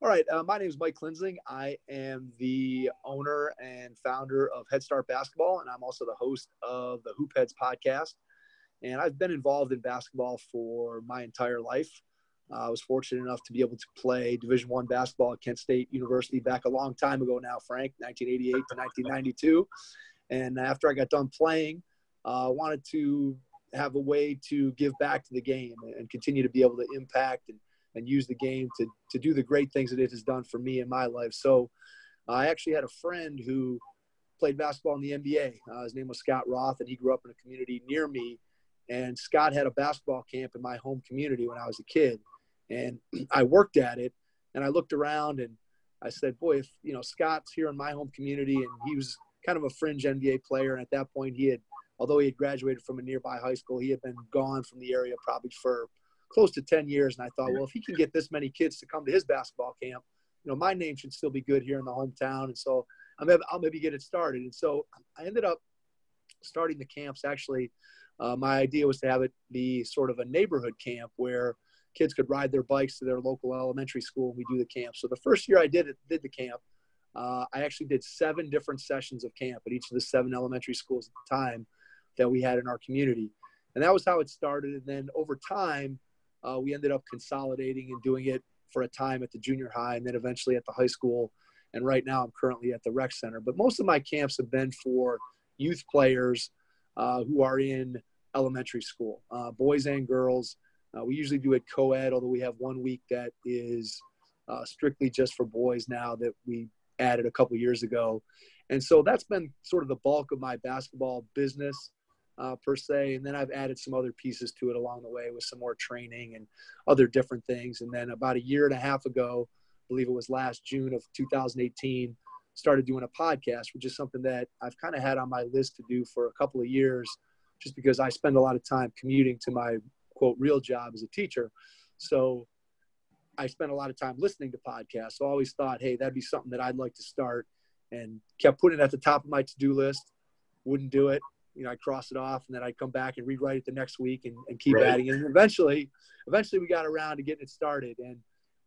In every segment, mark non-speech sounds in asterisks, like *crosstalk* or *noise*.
All right. Uh, my name is Mike Klinzing. I am the owner and founder of Head Start Basketball, and I'm also the host of the Hoop Heads podcast. And I've been involved in basketball for my entire life. Uh, I was fortunate enough to be able to play Division One basketball at Kent State University back a long time ago now, Frank, 1988 to 1992. And after I got done playing, I uh, wanted to have a way to give back to the game and continue to be able to impact and, and use the game to, to do the great things that it has done for me in my life. So I actually had a friend who played basketball in the NBA. Uh, his name was Scott Roth, and he grew up in a community near me. And Scott had a basketball camp in my home community when I was a kid. And *clears throat* I worked at it, and I looked around and I said, boy, if, you know, Scott's here in my home community, and he was kind of a fringe NBA player. And at that point, he had although he had graduated from a nearby high school, he had been gone from the area probably for close to 10 years. And I thought, well, if he can get this many kids to come to his basketball camp, you know, my name should still be good here in the hometown. And so I'm, I'll maybe get it started. And so I ended up starting the camps. Actually, uh, my idea was to have it be sort of a neighborhood camp where kids could ride their bikes to their local elementary school and we do the camp. So the first year I did it, did the camp, uh, I actually did seven different sessions of camp at each of the seven elementary schools at the time that we had in our community. And that was how it started. And then over time, uh, we ended up consolidating and doing it for a time at the junior high and then eventually at the high school. And right now, I'm currently at the rec center. But most of my camps have been for youth players uh, who are in elementary school, uh, boys and girls. Uh, we usually do it co ed, although we have one week that is uh, strictly just for boys now that we added a couple years ago. And so that's been sort of the bulk of my basketball business uh, per se. And then I've added some other pieces to it along the way with some more training and other different things. And then about a year and a half ago, I believe it was last June of 2018, started doing a podcast, which is something that I've kind of had on my list to do for a couple of years, just because I spend a lot of time commuting to my quote real job as a teacher. So I spent a lot of time listening to podcasts. So I always thought, hey, that'd be something that I'd like to start and kept putting it at the top of my to-do list. Wouldn't do it you know, I'd cross it off and then I'd come back and rewrite it the next week and, and keep right. adding. And eventually, eventually we got around to getting it started. And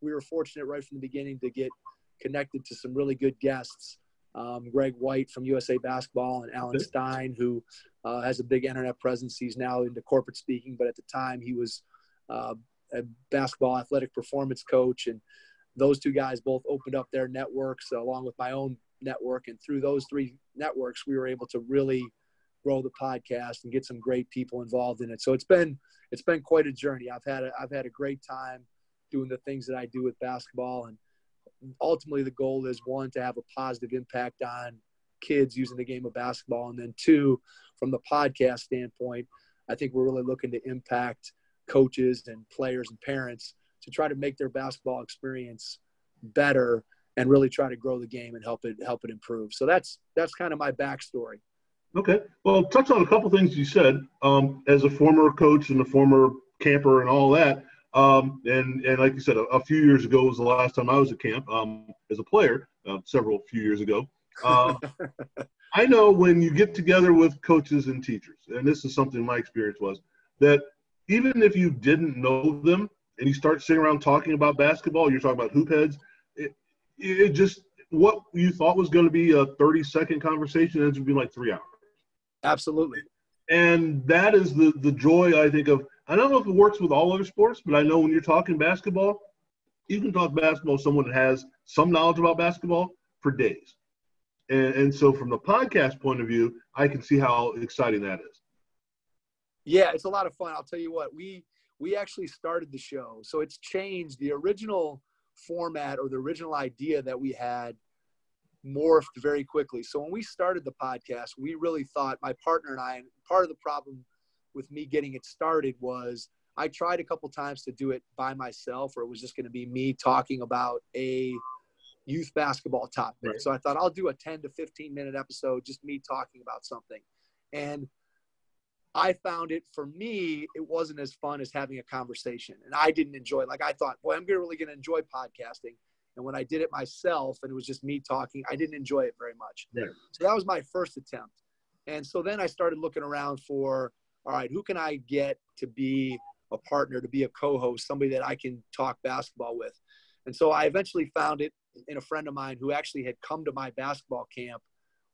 we were fortunate right from the beginning to get connected to some really good guests. Um, Greg White from USA Basketball and Alan Stein, who uh, has a big internet presence. He's now into corporate speaking, but at the time he was uh, a basketball athletic performance coach. And those two guys both opened up their networks along with my own network. And through those three networks, we were able to really – grow the podcast and get some great people involved in it. So it's been it's been quite a journey. I've had a, I've had a great time doing the things that I do with basketball, and ultimately the goal is one to have a positive impact on kids using the game of basketball, and then two, from the podcast standpoint, I think we're really looking to impact coaches and players and parents to try to make their basketball experience better and really try to grow the game and help it help it improve. So that's that's kind of my backstory. Okay. Well, touch on a couple things you said. Um, as a former coach and a former camper and all that, um, and and like you said, a, a, few years ago was the last time I was at camp um, as a player. Uh, several few years ago. Uh, *laughs* I know when you get together with coaches and teachers, and this is something my experience was that even if you didn't know them and you start sitting around talking about basketball, you're talking about hoop heads. It, it just what you thought was going to be a 30 second conversation ends up being like three hours. Absolutely. And that is the the joy I think of. I don't know if it works with all other sports, but I know when you're talking basketball, you can talk basketball with someone that has some knowledge about basketball for days. And, and so, from the podcast point of view, I can see how exciting that is. Yeah, it's a lot of fun. I'll tell you what we we actually started the show, so it's changed. The original format or the original idea that we had morphed very quickly. So when we started the podcast, we really thought my partner and I, and part of the problem with me getting it started was I tried a couple times to do it by myself, or it was just going to be me talking about a youth basketball topic. Right. So I thought I'll do a 10 to 15 minute episode, just me talking about something. And I found it for me, it wasn't as fun as having a conversation. And I didn't enjoy it. Like I thought, boy, I'm really going to enjoy podcasting. And when I did it myself and it was just me talking, I didn't enjoy it very much. Yeah. So that was my first attempt. And so then I started looking around for, all right, who can I get to be a partner, to be a co host, somebody that I can talk basketball with? And so I eventually found it in a friend of mine who actually had come to my basketball camp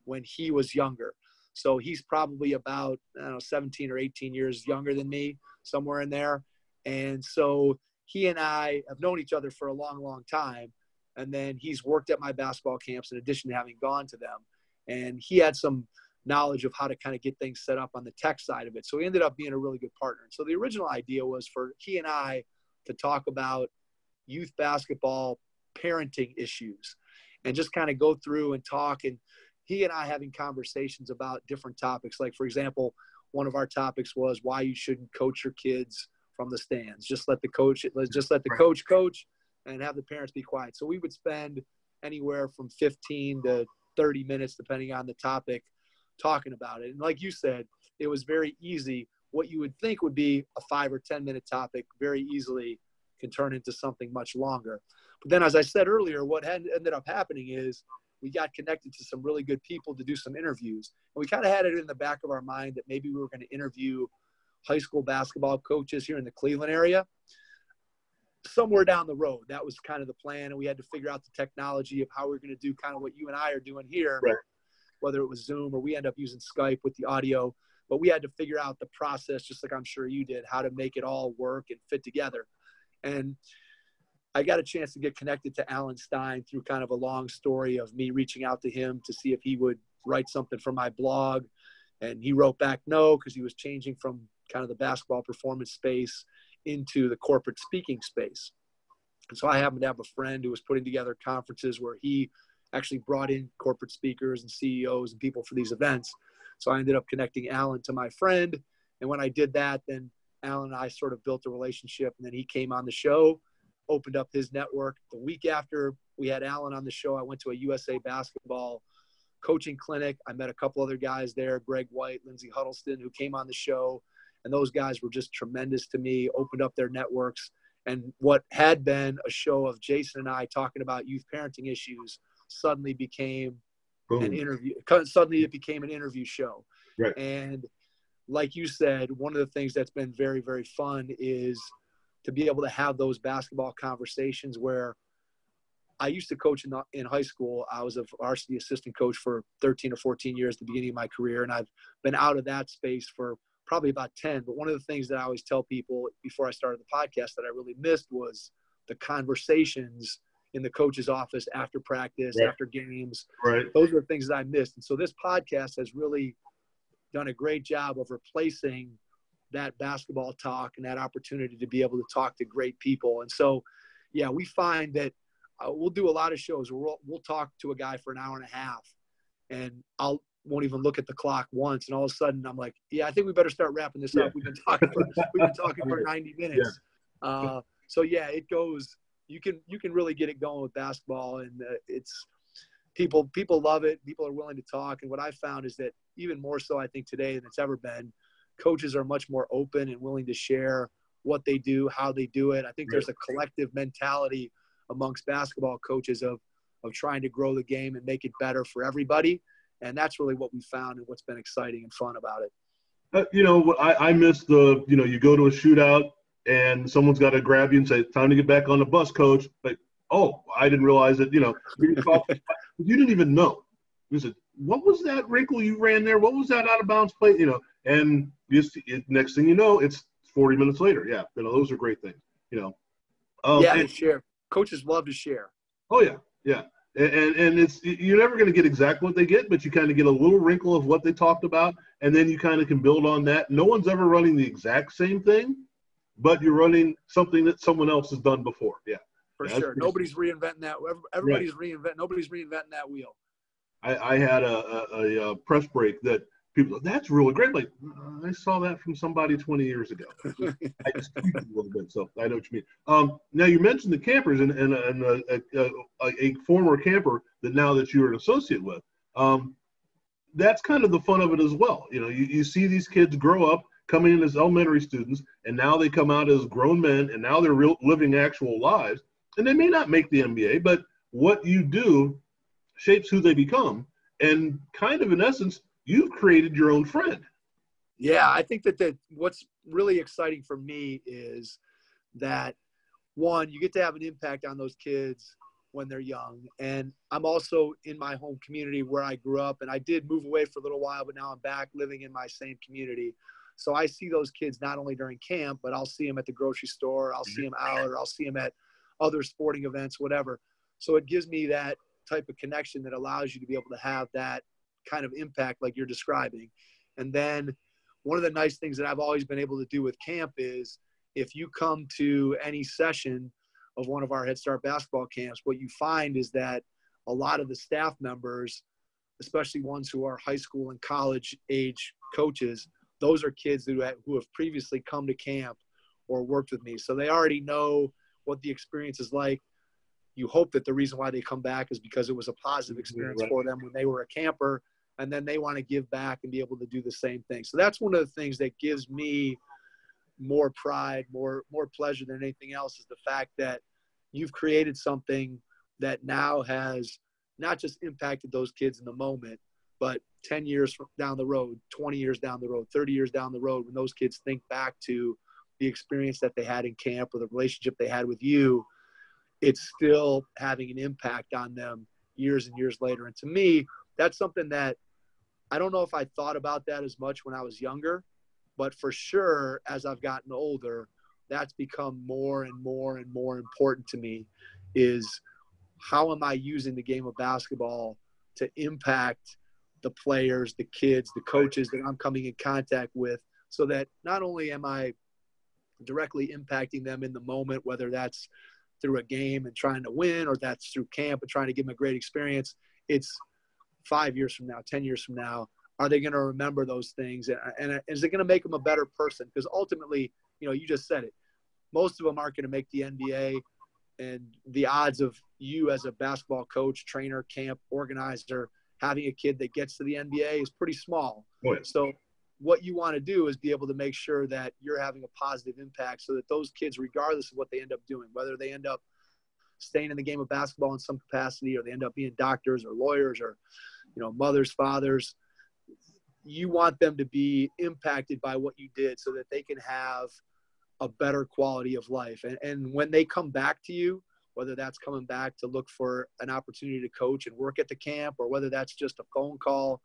when he was younger. So he's probably about I don't know 17 or 18 years younger than me, somewhere in there. And so he and I have known each other for a long, long time. And then he's worked at my basketball camps in addition to having gone to them. And he had some knowledge of how to kind of get things set up on the tech side of it. So he ended up being a really good partner. So the original idea was for he and I to talk about youth basketball parenting issues and just kind of go through and talk and he and I having conversations about different topics. Like, for example, one of our topics was why you shouldn't coach your kids from the stands. Just let the coach, just let the coach coach and have the parents be quiet. So we would spend anywhere from 15 to 30 minutes, depending on the topic, talking about it. And like you said, it was very easy. What you would think would be a five or 10 minute topic very easily can turn into something much longer. But then, as I said earlier, what had ended up happening is we got connected to some really good people to do some interviews. And we kind of had it in the back of our mind that maybe we were going to interview high school basketball coaches here in the Cleveland area somewhere down the road. That was kind of the plan. And we had to figure out the technology of how we are going to do kind of what you and I are doing here, right. whether it was Zoom or we end up using Skype with the audio. But we had to figure out the process, just like I'm sure you did, how to make it all work and fit together. And I got a chance to get connected to Alan Stein through kind of a long story of me reaching out to him to see if he would write something for my blog. And he wrote back no, because he was changing from kind of the basketball performance space into the corporate speaking space. And so I happened to have a friend who was putting together conferences where he actually brought in corporate speakers and CEOs and people for these events. So I ended up connecting Alan to my friend. And when I did that, then Alan and I sort of built a relationship. And then he came on the show opened up his network. The week after we had Alan on the show, I went to a USA basketball coaching clinic. I met a couple other guys there, Greg White, Lindsey Huddleston, who came on the show. And those guys were just tremendous to me, opened up their networks. And what had been a show of Jason and I talking about youth parenting issues suddenly became Boom. an interview. Suddenly it became an interview show. Right. And like you said, one of the things that's been very, very fun is – to be able to have those basketball conversations where I used to coach in, the, in high school. I was a varsity assistant coach for 13 or 14 years at the beginning of my career, and I've been out of that space for probably about 10. But one of the things that I always tell people before I started the podcast that I really missed was the conversations in the coach's office after practice, right. after games. Right. Those are the things that I missed. And so this podcast has really done a great job of replacing that basketball talk and that opportunity to be able to talk to great people. And so, yeah, we find that uh, we'll do a lot of shows we'll, we'll talk to a guy for an hour and a half and I'll won't even look at the clock once. And all of a sudden I'm like, yeah, I think we better start wrapping this yeah. up. We've been talking for, we've been talking for *laughs* 90 minutes. Yeah. Uh, so yeah, it goes, you can, you can really get it going with basketball and uh, it's, people, people love it. People are willing to talk. And what I found is that even more so, I think today than it's ever been, coaches are much more open and willing to share what they do, how they do it. I think there's a collective mentality amongst basketball coaches of of trying to grow the game and make it better for everybody. And that's really what we found and what's been exciting and fun about it. Uh, you know, I, I miss the, you know, you go to a shootout and someone's got to grab you and say, time to get back on the bus, coach. Like, oh, I didn't realize that, you know, *laughs* you didn't even know. You said, what was that wrinkle you ran there? What was that out of bounds play? You know, and just next thing you know, it's 40 minutes later. Yeah, you know, those are great things. You know. Um, yeah, and, share. Coaches love to share. Oh yeah, yeah, and and, it's you're never going to get exactly what they get, but you kind of get a little wrinkle of what they talked about, and then you kind of can build on that. No one's ever running the exact same thing, but you're running something that someone else has done before. Yeah. For yeah, sure. Nobody's reinventing that. Everybody's right. reinventing. Nobody's reinventing that wheel. I, I had a, a, a uh, press break that people that's really great. Like I saw that from somebody 20 years ago. *laughs* I just tweaked a little bit, so I know what you mean. Um, now you mentioned the campers and, and, and a, a, a, former camper that now that you're an associate with. Um, that's kind of the fun of it as well. You know, you, you see these kids grow up coming in as elementary students, and now they come out as grown men, and now they're real living actual lives. And they may not make the NBA, but what you do shapes who they become. And kind of in essence, you've created your own friend. Yeah, I think that the, what's really exciting for me is that one, you get to have an impact on those kids when they're young. And I'm also in my home community where I grew up, and I did move away for a little while, but now I'm back living in my same community. So I see those kids not only during camp, but I'll see them at the grocery store, I'll see mm-hmm. them out, or I'll see them at other sporting events, whatever. So it gives me that type of connection that allows you to be able to have that kind of impact like you're describing. And then one of the nice things that I've always been able to do with camp is if you come to any session of one of our Head Start basketball camps, what you find is that a lot of the staff members, especially ones who are high school and college age coaches, those are kids who have, who have previously come to camp or worked with me. So they already know what the experience is like. You hope that the reason why they come back is because it was a positive mm-hmm, experience right. for them when they were a camper, and then they want to give back and be able to do the same thing. So that's one of the things that gives me more pride, more more pleasure than anything else is the fact that you've created something that now has not just impacted those kids in the moment, but 10 years down the road, 20 years down the road, 30 years down the road, when those kids think back to the experience that they had in camp or the relationship they had with you, it's still having an impact on them years and years later. And to me, that's something that I don't know if I thought about that as much when I was younger, but for sure, as I've gotten older, that's become more and more and more important to me is how am I using the game of basketball to impact the players, the kids, the coaches that I'm coming in contact with so that not only am I directly impacting them in the moment, whether that's through a game and trying to win or that's through camp and trying to give them a great experience, it's five years from now, 10 years from now, are they going to remember those things? And, and is it going to make them a better person? Because ultimately, you know, you just said it. Most of them aren't going to make the NBA, and the odds of you as a basketball coach, trainer, camp organizer having a kid that gets to the NBA is pretty small. Oh. So what you want to do is be able to make sure that you're having a positive impact so that those kids, regardless of what they end up doing, whether they end up staying in the game of basketball in some capacity or they end up being doctors or lawyers or, you know, mothers, fathers, you want them to be impacted by what you did so that they can have a better quality of life. And, and when they come back to you, whether that's coming back to look for an opportunity to coach and work at the camp or whether that's just a phone call,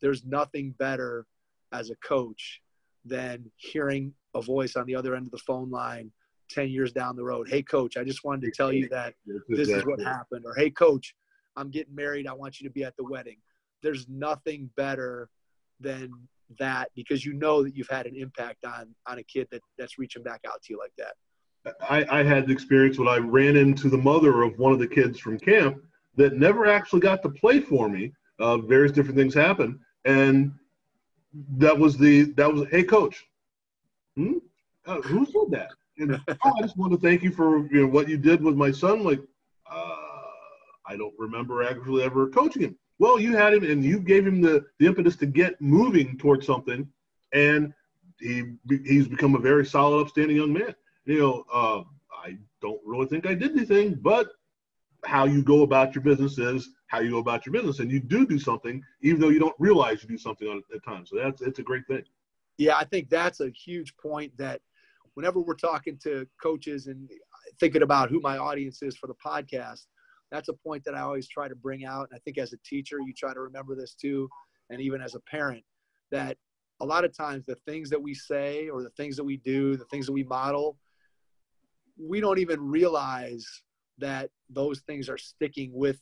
there's nothing better as a coach than hearing a voice on the other end of the phone line 10 years down the road. Hey, coach, I just wanted to tell you that this is what happened. Or, hey, coach, I'm getting married. I want you to be at the wedding. There's nothing better than that because you know that you've had an impact on on a kid that that's reaching back out to you like that. I, I had the experience when I ran into the mother of one of the kids from camp that never actually got to play for me. Uh, various different things happened, and that was the that was hey coach, hmm? uh, who said that? And *laughs* oh, I just want to thank you for you know what you did with my son. Like, uh, I don't remember actually ever coaching him. Well, you had him and you gave him the, the impetus to get moving towards something, and he he's become a very solid, upstanding young man. You know, uh, I don't really think I did anything, but how you go about your business is how you go about your business, and you do do something, even though you don't realize you do something at times. So that's it's a great thing. Yeah, I think that's a huge point. That whenever we're talking to coaches and thinking about who my audience is for the podcast, that's a point that I always try to bring out. And I think as a teacher, you try to remember this too, and even as a parent, that a lot of times the things that we say or the things that we do, the things that we model, we don't even realize that those things are sticking with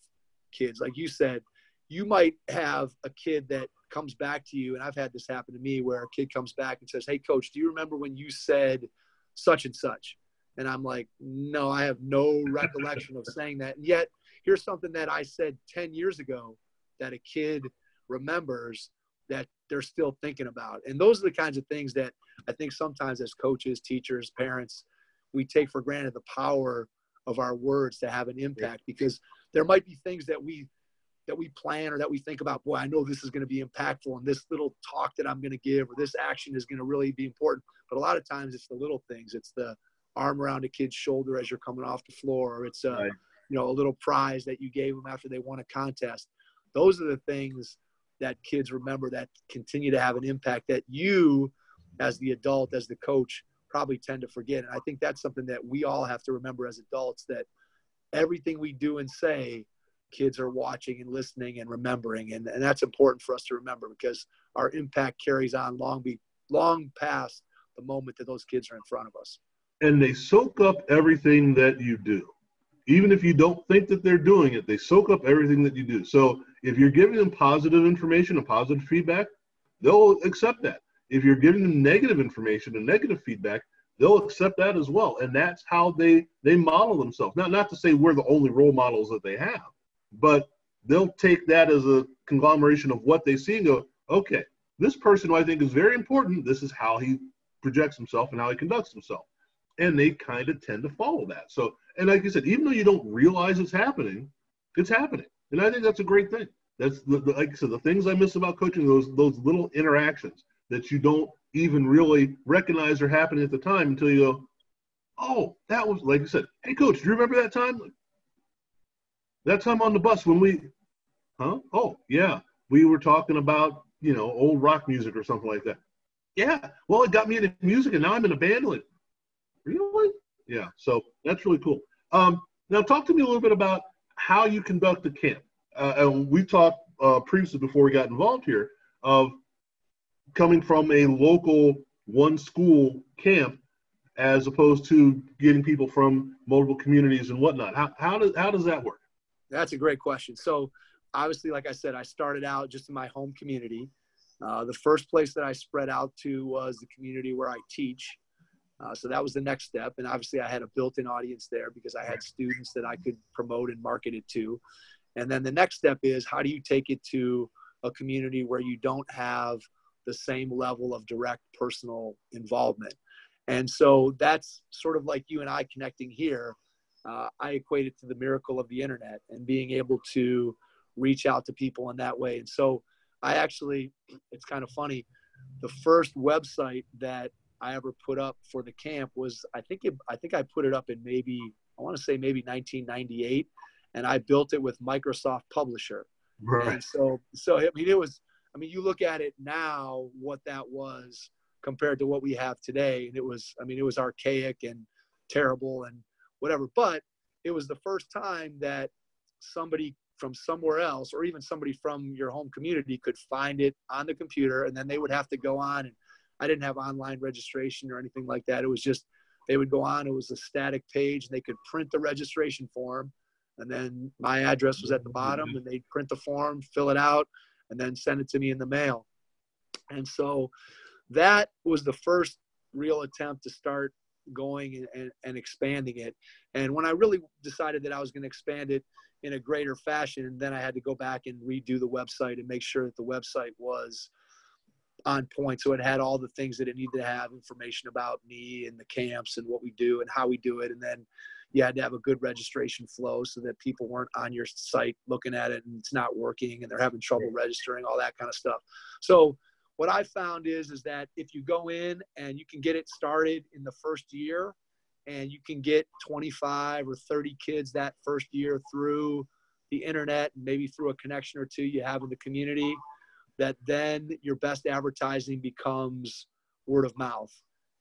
kids. Like you said, you might have a kid that comes back to you, and I've had this happen to me where a kid comes back and says, Hey, coach, do you remember when you said such and such? And I'm like, No, I have no recollection of saying that. And yet, here's something that I said 10 years ago that a kid remembers that they're still thinking about. And those are the kinds of things that I think sometimes as coaches, teachers, parents, we take for granted the power of our words to have an impact because there might be things that we that we plan or that we think about boy i know this is going to be impactful and this little talk that i'm going to give or this action is going to really be important. But a lot of times it's the little things. It's the arm around a kid's shoulder as you're coming off the floor. Or it's a right you know, a little prize that you gave them after they won a contest. Those are the things that kids remember that continue to have an impact that you, as the adult, as the coach, probably tend to forget. And I think that's something that we all have to remember as adults that everything we do and say, kids are watching and listening and remembering. And, and that's important for us to remember because our impact carries on long, be, long past the moment that those kids are in front of us. And they soak up everything that you do. Even if you don't think that they're doing it, they soak up everything that you do. So if you're giving them positive information and positive feedback, they'll accept that. If you're giving them negative information and negative feedback, they'll accept that as well. And that's how they they model themselves. Not not to say we're the only role models that they have, but they'll take that as a conglomeration of what they see and go, okay, this person who I think is very important, this is how he projects himself and how he conducts himself. And they kind of tend to follow that. So, and like I said, even though you don't realize it's happening, it's happening. And I think that's a great thing. That's the, the, like I said, the things I miss about coaching those those little interactions that you don't even really recognize are happening at the time until you go, oh, that was like I said, hey coach, do you remember that time? That time on the bus when we, huh? Oh yeah, we were talking about you know old rock music or something like that. Yeah, well, it got me into music, and now I'm in a band. Like, really? Yeah, so that's really cool. Um, now, talk to me a little bit about how you conduct the camp. Uh, and we talked uh, previously before we got involved here of coming from a local one school camp as opposed to getting people from multiple communities and whatnot. How, how does how does that work? That's a great question. So obviously, like I said, I started out just in my home community. Uh, the first place that I spread out to was the community where I teach. Uh, so that was the next step. And obviously, I had a built in audience there because I had students that I could promote and market it to. And then the next step is how do you take it to a community where you don't have the same level of direct personal involvement? And so that's sort of like you and I connecting here. Uh, I equate it to the miracle of the internet and being able to reach out to people in that way. And so I actually, it's kind of funny. The first website that I ever put up for the camp was I think it, I think I put it up in maybe I want to say maybe 1998, and I built it with Microsoft Publisher. Right. And so so I mean it was I mean you look at it now what that was compared to what we have today, and it was I mean it was archaic and terrible and whatever, but it was the first time that somebody from somewhere else or even somebody from your home community could find it on the computer and then they would have to go on and I didn't have online registration or anything like that. It was just they would go on. It was a static page, and they could print the registration form, and then my address was at the bottom, and they'd print the form, fill it out, and then send it to me in the mail. And so that was the first real attempt to start going and, and, and expanding it. And when I really decided that I was going to expand it in a greater fashion, then I had to go back and redo the website and make sure that the website was on point. So it had all the things that it needed to have information about me and the camps and what we do and how we do it. And then you had to have a good registration flow so that people weren't on your site looking at it and it's not working and they're having trouble registering, all that kind of stuff. So what I found is is that if you go in and you can get it started in the first year and you can get 25 or 30 kids that first year through the internet and maybe through a connection or two you have in the community that then your best advertising becomes word of mouth.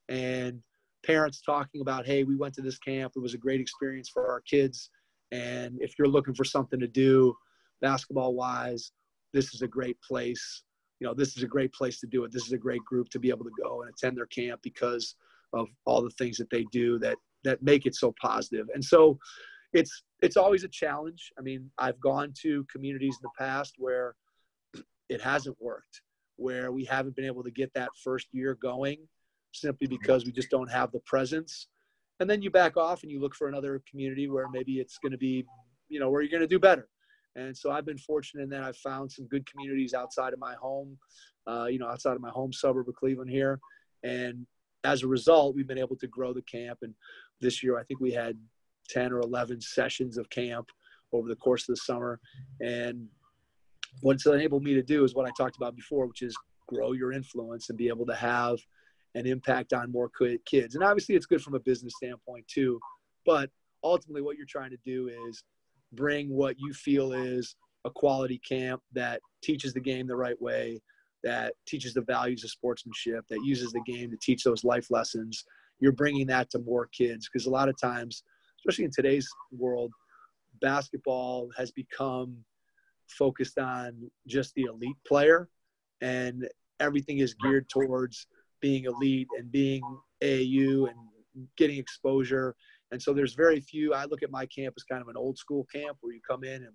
And parents talking about hey we went to this camp. It was a great experience for our kids. And if you're looking for something to do basketball wise this is a great place. You know this is a great place to do it. This is a great group to be able to go and attend their camp because of all the things that they do that that make it so positive. And so it's it's always a challenge. I mean i've gone to communities in the past where it hasn't worked where we haven't been able to get that first year going simply because we just don't have the presence. And then you back off and you look for another community where maybe it's going to be you know where you're going to do better. And so i've been fortunate in that i've found some good communities outside of my home uh, you know outside of my home suburb of cleveland here. And as a result we've been able to grow the camp. And this year i think we had 10 or 11 sessions of camp over the course of the summer. And what it's enabled me to do is what I talked about before, which is grow your influence and be able to have an impact on more kids. And obviously, it's good from a business standpoint too. But ultimately, what you're trying to do is bring what you feel is a quality camp that teaches the game the right way, that teaches the values of sportsmanship, that uses the game to teach those life lessons, you're bringing that to more kids because a lot of times, especially in today's world, basketball has become focused on just the elite player and everything is geared towards being elite and being AAU and getting exposure. And so there's very few. I look at my camp as kind of an old school camp where you come in and,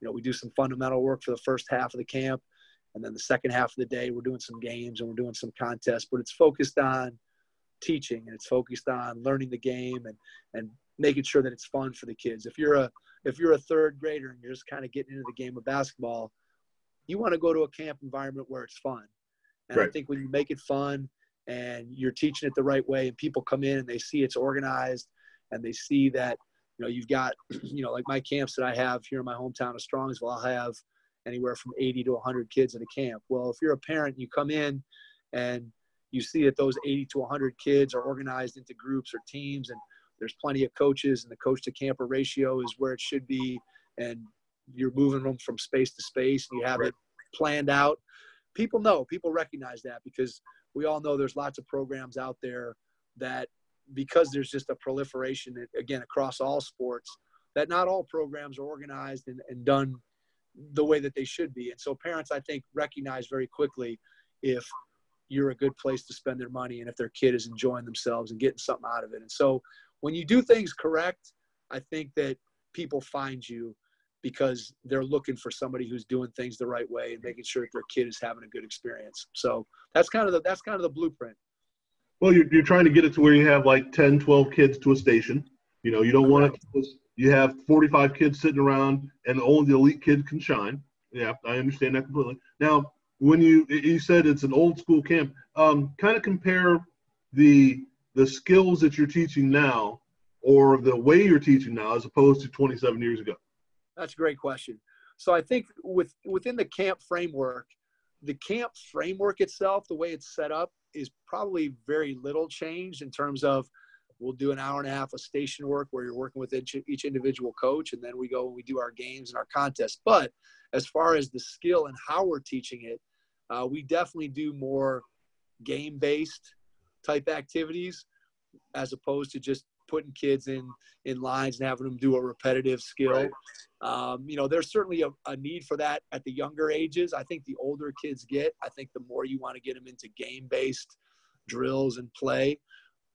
you know, we do some fundamental work for the first half of the camp. And then the second half of the day, we're doing some games and we're doing some contests, but it's focused on teaching and it's focused on learning the game and, and making sure that it's fun for the kids. If you're a, if you're a third grader and you're just kind of getting into the game of basketball, you want to go to a camp environment where it's fun. And right. I think when you make it fun and you're teaching it the right way and people come in and they see it's organized and they see that, you know, you've got, *clears throat* you know, like my camps that I have here in my hometown of Strongsville, I'll have anywhere from 80 to 100 kids in a camp. Well, if you're a parent, you come in and you see that those 80 to 100 kids are organized into groups or teams and there's plenty of coaches and the coach to camper ratio is where it should be. And you're moving them from space to space and you have right. it planned out. People know people recognize that because we all know there's lots of programs out there that because there's just a proliferation again across all sports that not all programs are organized and, and done the way that they should be. And so parents i think recognize very quickly if you're a good place to spend their money and if their kid is enjoying themselves and getting something out of it. And so when you do things correct i think that people find you because they're looking for somebody who's doing things the right way and making sure that their kid is having a good experience. So that's kind of the that's kind of the blueprint. Well, you're, you're trying to get it to where you have like 10, 12 kids to a station. You know, you don't want to. You have 45 kids sitting around, and only the elite kid can shine. Yeah, I understand that completely. Now, when you you said it's an old school camp, um, kind of compare the the skills that you're teaching now, or the way you're teaching now, as opposed to 27 years ago. That's a great question. So I think with within the camp framework, the camp framework itself, the way it's set up, is probably very little changed in terms of we'll do an hour and a half of station work where you're working with each, each individual coach, and then we go and we do our games and our contests. But as far as the skill and how we're teaching it, uh, we definitely do more game based type activities as opposed to just putting kids in in lines and having them do a repetitive skill. Right. Um, you know, there's certainly a, a, need for that at the younger ages. I think the older kids get, I think the more you want to get them into game-based drills and play.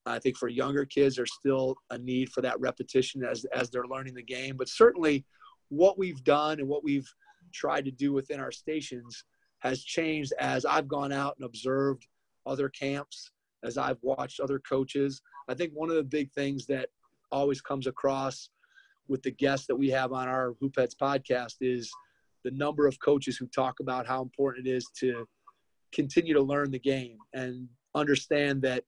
I think for younger kids, there's still a need for that repetition as as they're learning the game. But certainly, what we've done and what we've tried to do within our stations has changed as I've gone out and observed other camps, as I've watched other coaches. I think one of the big things that always comes across with the guests that we have on our Hoop podcast is the number of coaches who talk about how important it is to continue to learn the game and understand that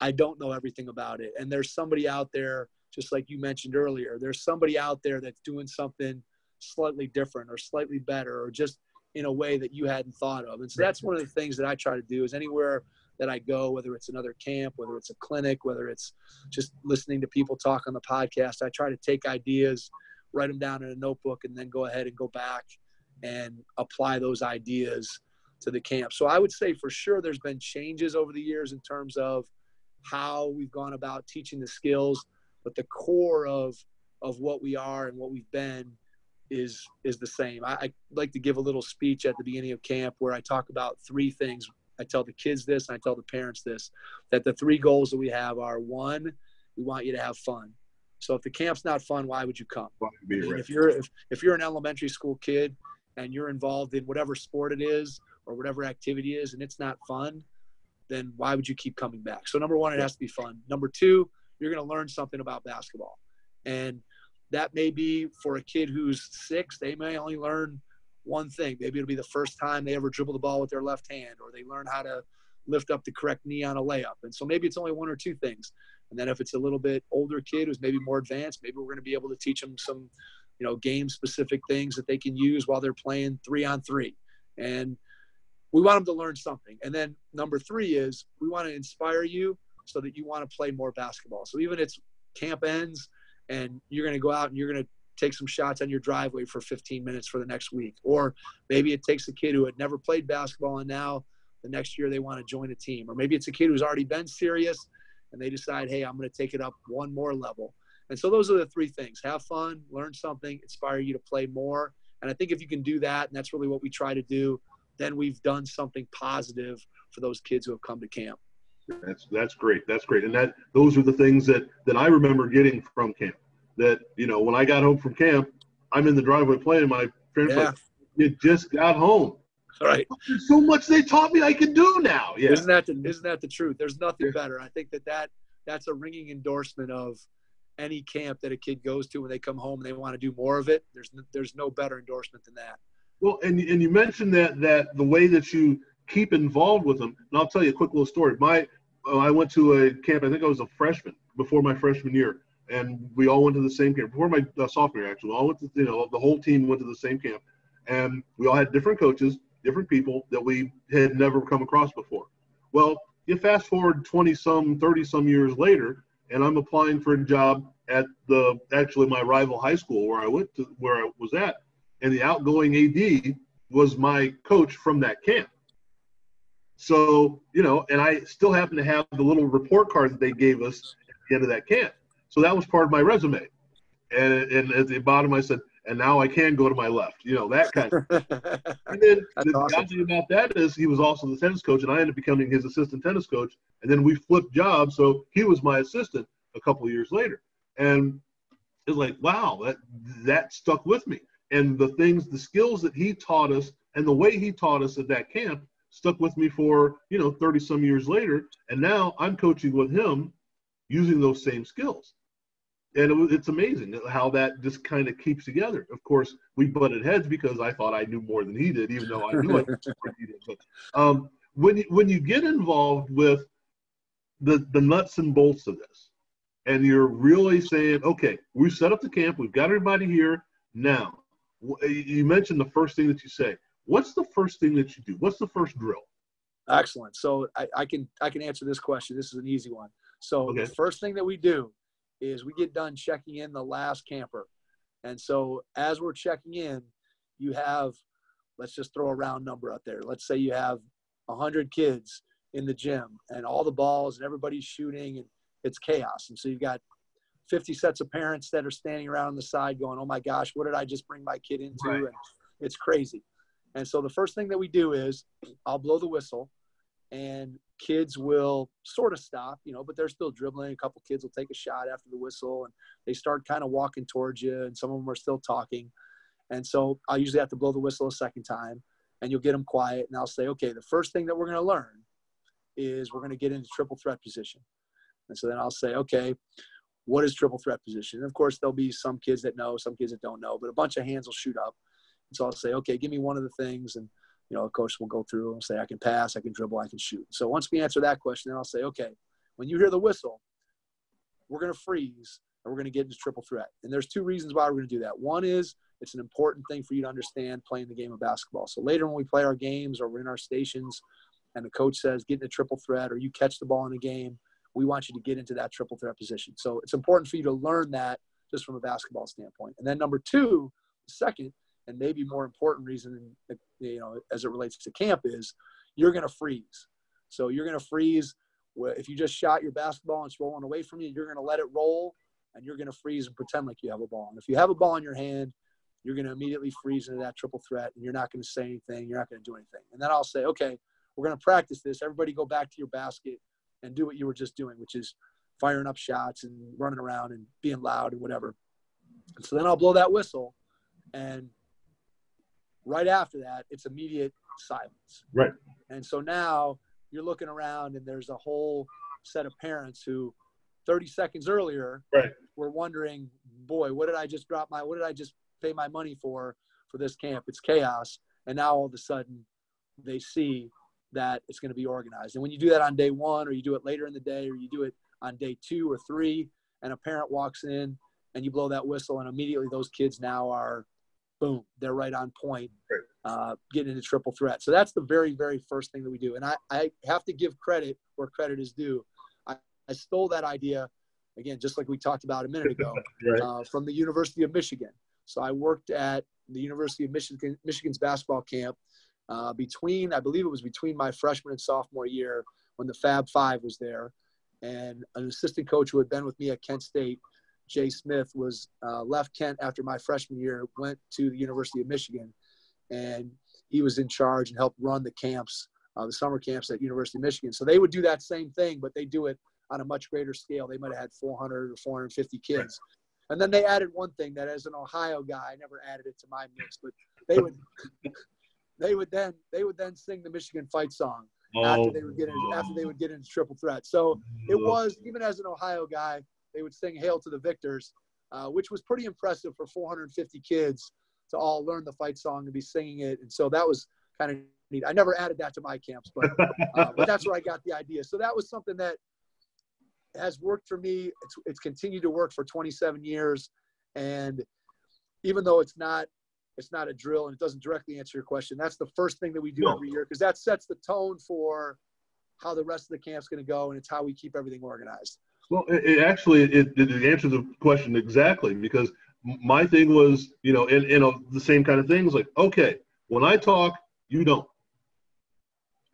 I don't know everything about it. And there's somebody out there, just like you mentioned earlier, there's somebody out there that's doing something slightly different or slightly better or just in a way that you hadn't thought of. And so that's one of the things that I try to do is anywhere – that I go, whether it's another camp, whether it's a clinic, whether it's just listening to people talk on the podcast. I try to take ideas, write them down in a notebook, and then go ahead and go back and apply those ideas to the camp. So I would say for sure there's been changes over the years in terms of how we've gone about teaching the skills, but the core of of what we are and what we've been is is the same. I, I like to give a little speech at the beginning of camp where I talk about three things I tell the kids this, and I tell the parents this, that the three goals that we have are one, we want you to have fun. So if the camp's not fun, why would you come? if you're if, if you're an elementary school kid and you're involved in whatever sport it is or whatever activity is and it's not fun, then why would you keep coming back? So number one, it has to be fun. Number two, you're going to learn something about basketball, and that may be for a kid who's six, they may only learn one thing. Maybe it'll be the first time they ever dribble the ball with their left hand, or they learn how to lift up the correct knee on a layup. And so maybe it's only one or two things. And then if it's a little bit older kid who's maybe more advanced, maybe we're going to be able to teach them some, you know, game specific things that they can use while they're playing three on three. And we want them to learn something. And then number three is we want to inspire you so that you want to play more basketball. So even if it's camp ends and you're going to go out and you're going to take some shots on your driveway for 15 minutes for the next week. Or maybe it takes a kid who had never played basketball and now the next year they want to join a team. Or maybe it's a kid who's already been serious and they decide, hey, I'm going to take it up one more level. And so those are the three things have fun, learn something, inspire you to play more. And I think if you can do that, and that's really what we try to do, then we've done something positive for those kids who have come to camp. That's that's great. That's great. And that those are the things that that I remember getting from camp. That you know, when I got home from camp, I'm in the driveway playing. My friend yeah. like, "You just got home." Right. There's so much they taught me I can do now. Yeah. Isn't that the, isn't that the truth? There's nothing better. I think that that that's a ringing endorsement of any camp that a kid goes to when they come home and they want to do more of it. There's there's no better endorsement than that. Well, and and you mentioned that that the way that you keep involved with them, and I'll tell you a quick little story. My uh, I went to a camp. I think I was a freshman before my freshman year, and we all went to the same camp before my uh, sophomore year. Actually, all went to you know the whole team went to the same camp, and we all had different coaches, different people that we had never come across before. Well, you fast forward 20 some, 30 some years later, and I'm applying for a job at the actually my rival high school where I went to where I was at, and the outgoing AD was my coach from that camp. So you know, and I still happen to have the little report card that they gave us at the end of that camp. So that was part of my resume. And, and at the bottom, I said, and now I can go to my left. You know that kind of. *laughs* and then the awesome. thing about that is he was also the tennis coach, and I ended up becoming his assistant tennis coach. And then we flipped jobs, so he was my assistant a couple of years later. And it's like, wow, that that stuck with me. And the things, the skills that he taught us, and the way he taught us at that camp stuck with me for you know 30 some years later. And now I'm coaching with him using those same skills and it it's amazing how that just kind of keeps together. Of course, we butted heads because I thought I knew more than he did, even though I knew it. But um, when you, when you get involved with the the nuts and bolts of this, and you're really saying, okay, we've set up the camp, we've got everybody here now. You mentioned the first thing that you say. What's the first thing that you do? What's the first drill? Excellent. So I, I can I can answer this question. This is an easy one. So okay. the first thing that we do is we get done checking in the last camper. And so as we're checking in, you have, let's just throw a round number out there. Let's say you have 100 kids in the gym and all the balls and everybody's shooting and it's chaos. And so you've got 50 sets of parents that are standing around on the side going, oh my gosh, what did I just bring my kid into? Right. And it's crazy. And so the first thing that we do is I'll blow the whistle and kids will sort of stop, you know, but they're still dribbling. A couple kids will take a shot after the whistle and they start kind of walking towards you, and some of them are still talking. And so I usually have to blow the whistle a second time, and you'll get them quiet, and I'll say, okay, the first thing that we're going to learn is we're going to get into triple threat position. And so then I'll say, okay, what is triple threat position? And of course, there'll be some kids that know, some kids that don't know, but a bunch of hands will shoot up. And so I'll say, okay, give me one of the things, and you know, a coach will go through and say, I can pass, I can dribble, I can shoot. So once we answer that question, then I'll say, okay, when you hear the whistle, we're going to freeze and we're going to get into triple threat. And there's two reasons why we're going to do that. One is it's an important thing for you to understand playing the game of basketball. So later when we play our games or we're in our stations and the coach says, get into triple threat or you catch the ball in a game, we want you to get into that triple threat position. So it's important for you to learn that just from a basketball standpoint. And then number two, second, and maybe more important reason, you know, as it relates to camp is you're going to freeze. So you're going to freeze. If you just shot your basketball and it's rolling away from you, you're going to let it roll and you're going to freeze and pretend like you have a ball. And if you have a ball in your hand, you're going to immediately freeze into that triple threat and you're not going to say anything. You're not going to do anything. And then I'll say, okay, we're going to practice this. Everybody go back to your basket and do what you were just doing, which is firing up shots and running around and being loud and whatever. And so then I'll blow that whistle and Right after that, it's immediate silence. Right. And so now you're looking around and there's a whole set of parents who 30 seconds earlier right. were wondering, boy, what did I just drop my, what did I just pay my money for, for this camp? It's chaos. And now all of a sudden they see that it's going to be organized. And when you do that on day one, or you do it later in the day, or you do it on day two or three, and a parent walks in and you blow that whistle, and immediately those kids now are boom, they're right on point, uh, getting into triple threat. So that's the very, very first thing that we do. And I, I have to give credit where credit is due. I, I stole that idea, again, just like we talked about a minute ago, *laughs* right. uh, from the University of Michigan. So I worked at the University of Michigan, Michigan's basketball camp uh, between, I believe it was between my freshman and sophomore year when the Fab Five was there. And an assistant coach who had been with me at Kent State, Jay Smith, was uh, left Kent after my freshman year, went to the University of Michigan, and he was in charge and helped run the camps, uh, the summer camps at University of Michigan. So they would do that same thing, but they do it on a much greater scale. They might have had 400 or 450 kids. And then they added one thing that, as an Ohio guy, I never added it to my mix, but they would *laughs* they would then they would then sing the Michigan fight song oh. after they would get in, after they would get into triple threat. So it was even as an Ohio guy, they would sing "Hail to the Victors," uh, which was pretty impressive for 450 kids to all learn the fight song and be singing it. And so that was kind of neat. I never added that to my camps, but uh, but that's where I got the idea. So that was something that has worked for me. It's, it's continued to work for 27 years. And even though it's not, it's not a drill and it doesn't directly answer your question, that's the first thing that we do every year because that sets the tone for how the rest of the camp's going to go and it's how we keep everything organized. Well, it, it actually it, it, answers the question exactly because my thing was, you know, in, in a, the same kind of things like, okay, when I talk, you don't.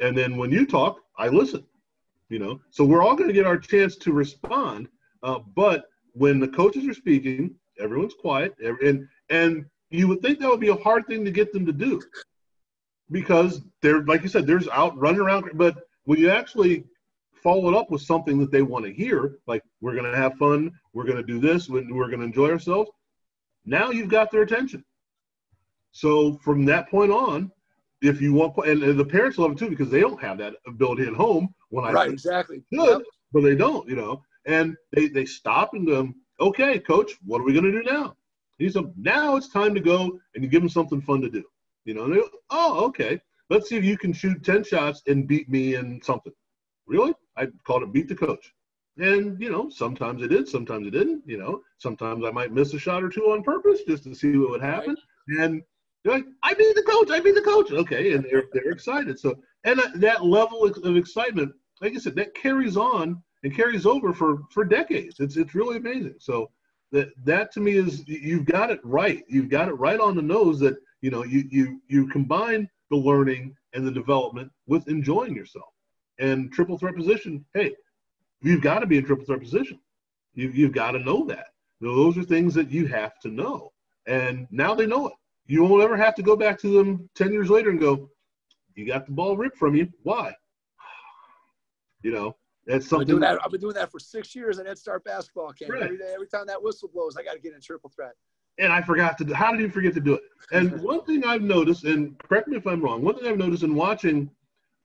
And then when you talk, I listen you know. So we're all going to get our chance to respond, uh, but when the coaches are speaking, everyone's quiet, and and you would think that would be a hard thing to get them to do, because they're like you said, there's out running around, but when you actually follow it up with something that they want to hear, like we're going to have fun, we're going to do this, we're going to enjoy ourselves. Now you've got their attention. So from that point on, if you want, and, and, the parents love it too because they don't have that ability at home. When I right, exactly, good, yep. but they don't, you know, and they they stop and go, okay, coach, what are we going to do now? He said, now it's time to go, and you give them something fun to do, you know. And they go, oh, okay, let's see if you can shoot ten shots and beat me in something. Really? I called it beat the coach. And you know, sometimes it did, sometimes it didn't. You know, sometimes I might miss a shot or two on purpose just to see what would happen. Right. And they're like, I beat the coach. I beat the coach. Okay, and they're they're excited. So and that level of excitement, like I said, that carries on and carries over for for decades. It's it's really amazing. So that that to me is you've got it right. You've got it right on the nose. That you know you you you combine the learning and the development with enjoying yourself. And triple threat position, hey, you've got to be in triple threat position. You, you've got to know that. Those are things that you have to know. And now they know it you won't ever have to go back to them 10 years later and go, you got the ball ripped from you. Why? *sighs* You know, that's something. I've been doing that, been doing that for six years at Head Start basketball camp. Right. Every day, every time that whistle blows, I got to get in triple threat. And I forgot to. Do. How did you forget to do it? And *laughs* one thing I've noticed, and correct me if I'm wrong, one thing I've noticed in watching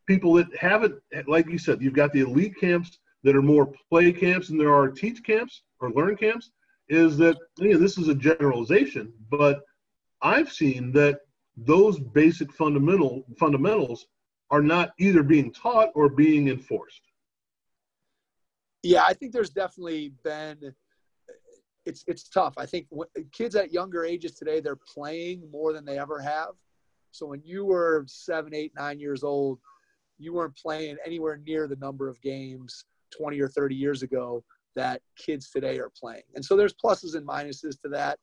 people that haven't, like you said, you've got the elite camps that are more play camps and there are teach camps or learn camps, is that, you know, this is a generalization, but I've seen that those basic fundamental fundamentals are not either being taught or being enforced. Yeah, I think there's definitely been it's it's tough. I think kids at younger ages today they're playing more than they ever have. So when you were seven, eight, nine years old, you weren't playing anywhere near the number of games 20 or 30 years ago that kids today are playing. And so there's pluses and minuses to that.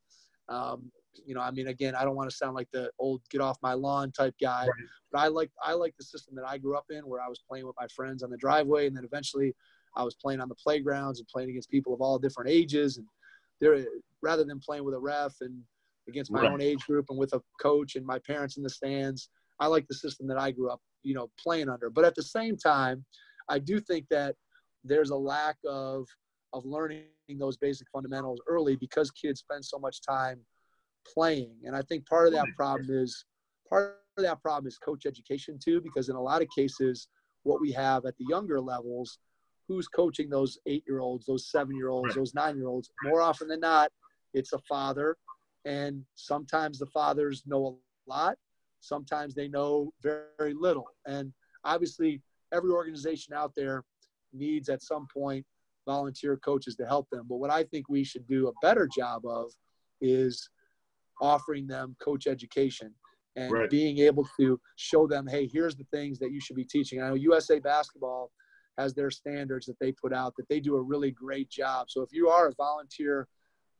Um, you know, I mean, again, I don't want to sound like the old get off my lawn type guy, but I like I like the system that I grew up in, where I was playing with my friends on the driveway, and then eventually I was playing on the playgrounds and playing against people of all different ages, and there rather than playing with a ref and against my right. own age group and with a coach and my parents in the stands. I like the system that I grew up, you know, playing under. But at the same time, I do think that there's a lack of of learning those basic fundamentals early because kids spend so much time playing. And I think part of that problem is part of that problem is coach education too, because in a lot of cases, what we have at the younger levels, who's coaching those eight year olds, those seven year olds, right. those nine year olds, more often than not, it's a father. And sometimes the fathers know a lot, sometimes they know very little. And obviously, every organization out there needs at some point volunteer coaches to help them. But what I think we should do a better job of is offering them coach education and right. being able to show them, hey, here's the things that you should be teaching. I know USA Basketball has their standards that they put out that they do a really great job. So if you are a volunteer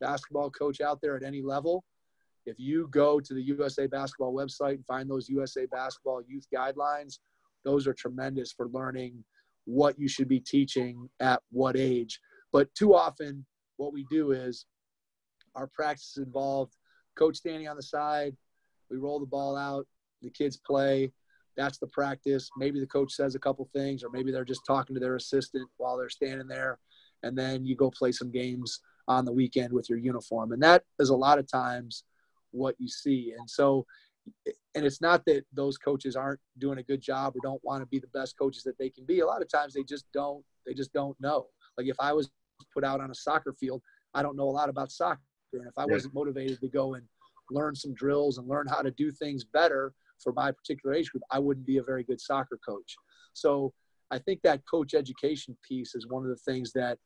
basketball coach out there at any level, if you go to the USA Basketball website and find those USA Basketball youth guidelines, those are tremendous for learning what you should be teaching at what age. But too often, what we do is our practice involved coach standing on the side, we roll the ball out, the kids play. That's the practice. Maybe the coach says a couple things, or maybe they're just talking to their assistant while they're standing there. And then you go play some games on the weekend with your uniform. And that is a lot of times what you see. And so, and it's not that those coaches aren't doing a good job or don't want to be the best coaches that they can be. A lot of times they just don't, they just don't know. Like if I was put out on a soccer field, I don't know a lot about soccer. And if I wasn't motivated to go and learn some drills and learn how to do things better for my particular age group, I wouldn't be a very good soccer coach. So I think that coach education piece is one of the things that,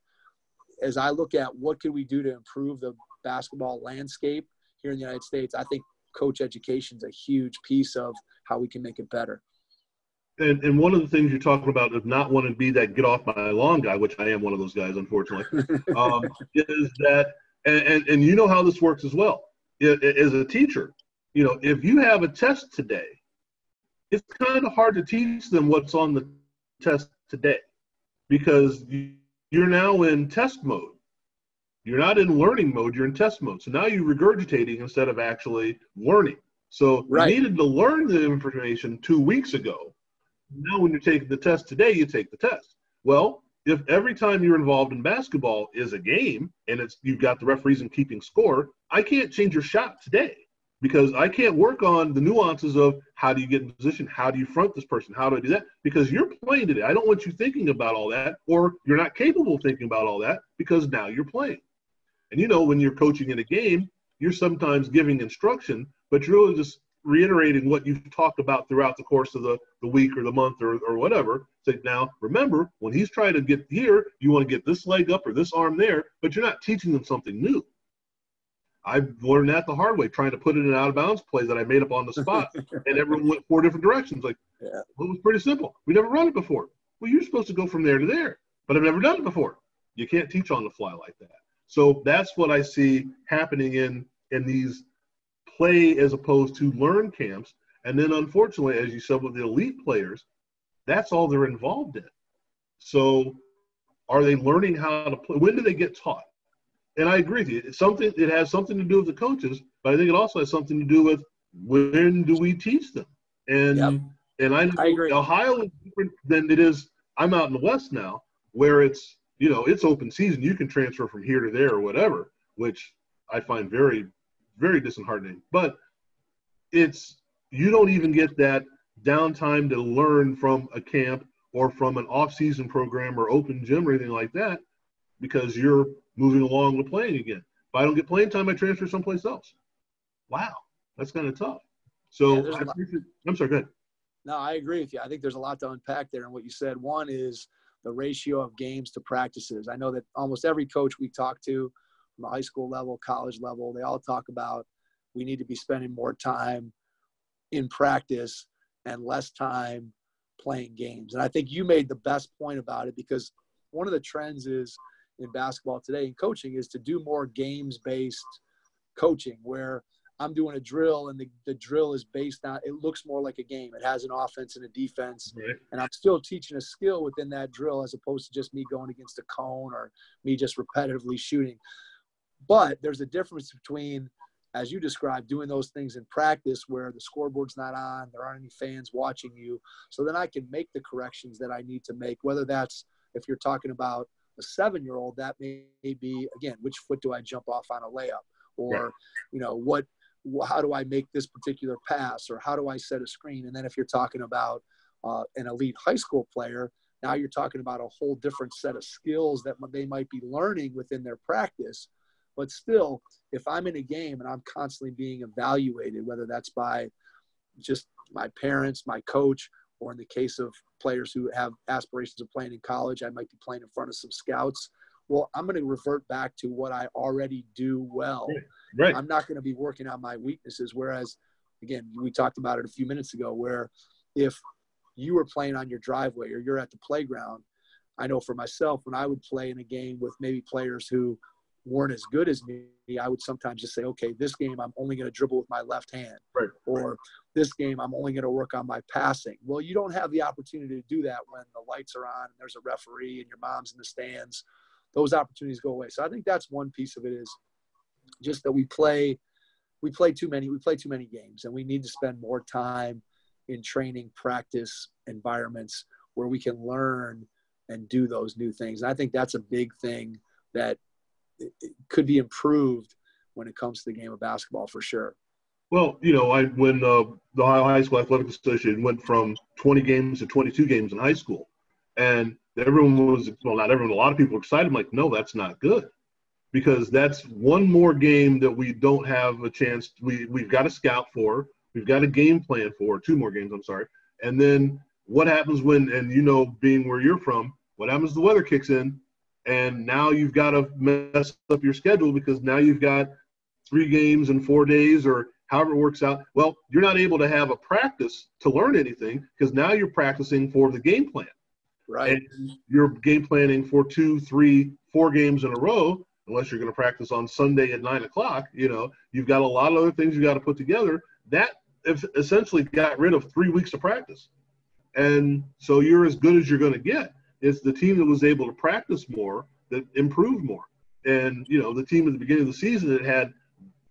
as I look at what can we do to improve the basketball landscape here in the United States, I think coach education is a huge piece of how we can make it better. And, and one of the things you're talking about of not wanting to be that get off my lawn guy, which I am one of those guys, unfortunately, *laughs* um, is that, and, and, and you know how this works as well as a teacher, you know, if you have a test today, it's kind of hard to teach them what's on the test today because you're now in test mode. You're not in learning mode, you're in test mode. So now you're regurgitating instead of actually learning. So right. you needed to learn the information two weeks ago. Now, when you're taking the test today, you take the test. Well, if every time you're involved in basketball is a game and it's you've got the referees and keeping score, I can't change your shot today because I can't work on the nuances of how do you get in position, how do you front this person, how do I do that? Because you're playing today. I don't want you thinking about all that, or you're not capable of thinking about all that because now you're playing. And you know, when you're coaching in a game, you're sometimes giving instruction, but you're really just reiterating what you've talked about throughout the course of the, the week or the month or, or whatever. Say, now remember, when he's trying to get here, you want to get this leg up or this arm there, but you're not teaching them something new. I've learned that the hard way, trying to put in an out of bounds play that I made up on the spot, *laughs* and everyone went four different directions. Like, yeah. well, it was pretty simple. We never run it before. Well, you're supposed to go from there to there, but I've never done it before. You can't teach on the fly like that. So that's what I see happening in in these play as opposed to learn camps. And then, unfortunately, as you said, with the elite players, that's all they're involved in. So, are they learning how to play? When do they get taught? And I agree with you. It's something. It has something to do with the coaches, but I think it also has something to do with when do we teach them? And yep. and I, I agree. Ohio is different than it is. I'm out in the West now, where it's you know it's open season. You can transfer from here to there or whatever, which I find very very disheartening. But it's you don't even get that downtime to learn from a camp or from an off-season program or open gym or anything like that because you're moving along with playing again. If I don't get playing time, I transfer someplace else. Wow, that's kind of tough. So yeah, I am sorry, go ahead. No, I agree with you. I think there's a lot to unpack there in what you said. One is the ratio of games to practices. I know that almost every coach we talk to from the high school level, college level, they all talk about we need to be spending more time in practice and less time playing games. And I think you made the best point about it because one of the trends is in basketball today and coaching is to do more games based coaching where I'm doing a drill and the, the drill is based on it looks more like a game. It has an offense and a defense. Right. And I'm still teaching a skill within that drill as opposed to just me going against a cone or me just repetitively shooting. But there's a difference between, as you described, doing those things in practice where the scoreboard's not on, there aren't any fans watching you. So then I can make the corrections that I need to make, whether that's if you're talking about a seven year old, that may be, again, which foot do I jump off on a layup? Or, right. you know, what, how do I make this particular pass? Or how do I set a screen? And then if you're talking about uh, an elite high school player, now you're talking about a whole different set of skills that they might be learning within their practice but still, if I'm in a game and I'm constantly being evaluated, whether that's by just my parents, my coach, or in the case of players who have aspirations of playing in college, I might be playing in front of some scouts. Well, I'm going to revert back to what I already do well. Right. I'm not going to be working on my weaknesses. Whereas, again, we talked about it a few minutes ago, where if you were playing on your driveway or you're at the playground, I know for myself, when I would play in a game with maybe players who weren't as good as me, I would sometimes just say, okay, this game I'm only going to dribble with my left hand. Right. Or this game I'm only going to work on my passing. Well, you don't have the opportunity to do that when the lights are on and there's a referee and your mom's in the stands. Those opportunities go away. So I think that's one piece of it is just that we play we play too many we play too many games and we need to spend more time in training practice environments where we can learn and do those new things. And I think that's a big thing that could be improved when it comes to the game of basketball for sure. Well, you know, I when uh, the Ohio High School Athletic Association went from 20 games to 22 games in high school, and everyone was well, not everyone, a lot of people were excited. I'm like, no, that's not good, because that's one more game that we don't have a chance. We we've got a scout for, we've got a game plan for, two more games. I'm sorry, and then what happens when, and you know, being where you're from, what happens? The weather kicks in, and now you've got to mess up your schedule because now you've got three games in four days or however it works out. Well, you're not able to have a practice to learn anything because now you're practicing for the game plan. Right. And you're game planning for two, three, four games in a row, unless you're going to practice on Sunday at nine o'clock. You know, you've got a lot of other things you got to put together. That essentially got rid of three weeks of practice. And so you're as good as you're going to get. It's the team that was able to practice more that improved more. And, you know, the team at the beginning of the season that had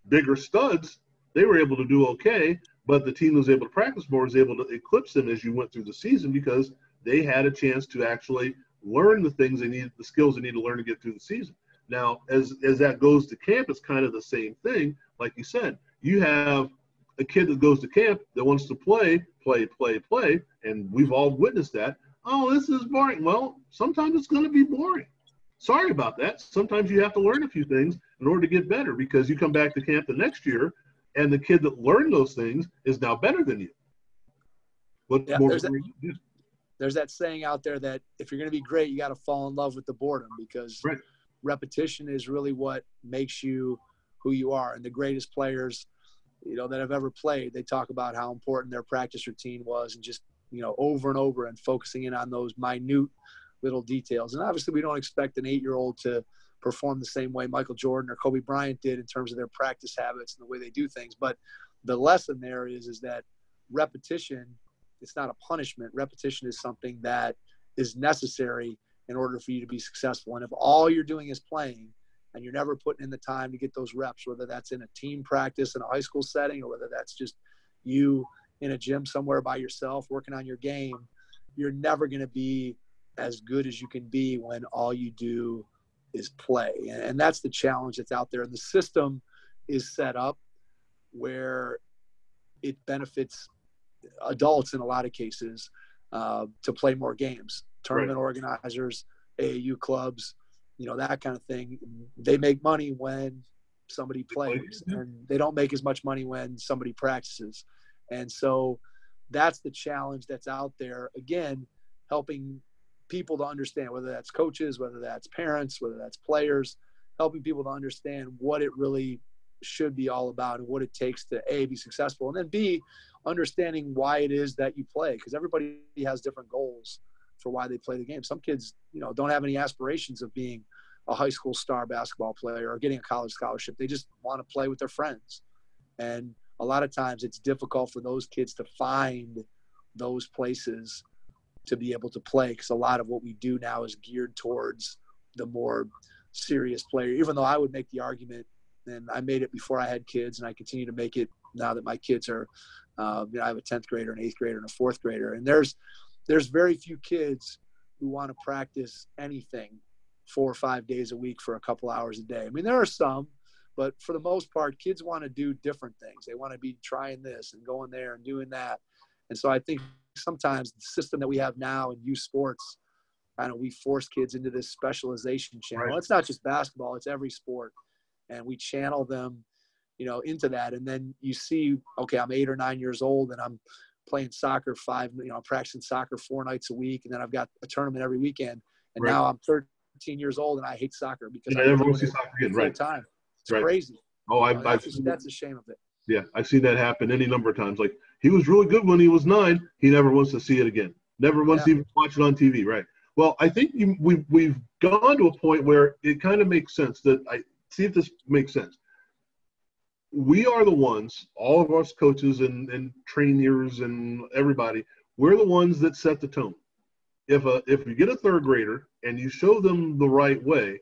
bigger studs they were able to do okay, but the team that was able to practice more was able to eclipse them as you went through the season because they had a chance to actually learn the things they need, the skills they need to learn to get through the season. Now, as as that goes to camp, it's kind of the same thing. Like you said, you have a kid that goes to camp that wants to play, play, play, play, and we've all witnessed that. Oh, this is boring. Well, sometimes it's going to be boring. Sorry about that. Sometimes you have to learn a few things in order to get better because you come back to camp the next year and the kid that learned those things is now better than you. What yeah, more there's, that, there's that saying out there that if you're going to be great, you got to fall in love with the boredom because right. Repetition is really what makes you who you are. And the greatest players, you know, that have ever played, they talk about how important their practice routine was and just, you know, over and over and focusing in on those minute little details. And obviously, we don't expect an eight year old to perform the same way Michael Jordan or Kobe Bryant did in terms of their practice habits and the way they do things. But the lesson there is is that repetition it's not a punishment. Repetition is something that is necessary in order for you to be successful. And if all you're doing is playing and you're never putting in the time to get those reps, whether that's in a team practice in a high school setting or whether that's just you in a gym somewhere by yourself working on your game, you're never going to be as good as you can be when all you do is play. And that's the challenge that's out there. And the system is set up where it benefits adults in a lot of cases uh, to play more games. Tournament right. organizers, AAU clubs, you know, that kind of thing. They make money when somebody plays, and they don't make as much money when somebody practices. And so that's the challenge that's out there. Again, helping people to understand whether that's coaches, whether that's parents, whether that's players, helping people to understand what it really should be all about and what it takes to a be successful and then b understanding why it is that you play because everybody has different goals for why they play the game some kids you know don't have any aspirations of being a high school star basketball player or getting a college scholarship they just want to play with their friends and a lot of times it's difficult for those kids to find those places to be able to play because a lot of what we do now is geared towards the more serious player. Even though I would make the argument, and I made it before I had kids, and I continue to make it now that my kids are. Uh, you know, I have a tenth grader, an eighth grader, and a fourth grader, and there's there's very few kids who want to practice anything four or five days a week for a couple hours a day. I mean, there are some, but for the most part, kids want to do different things. They want to be trying this and going there and doing that. And so I think sometimes the system that we have now in youth sports, kind of we force kids into this specialization channel. Right. It's not just basketball; it's every sport, and we channel them, you know, into that. And then you see, okay, I'm eight or nine years old, and I'm playing soccer five, you know, practicing soccer four nights a week, and then I've got a tournament every weekend. And right. now I'm 13 years old, and I hate soccer because I never see soccer again. Right. Time. It's right. crazy. Oh, I've, that's, I've, a, that's a shame of it. Yeah, I've seen that happen any number of times. Like he was really good when he was nine. He never wants to see it again. Never wants yeah. to even watch it on TV. Right. Well, I think you, we we've gone to a point where it kind of makes sense that I see if this makes sense. We are the ones, all of us coaches and, and trainers and everybody, we're the ones that set the tone. If a if you get a third grader and you show them the right way,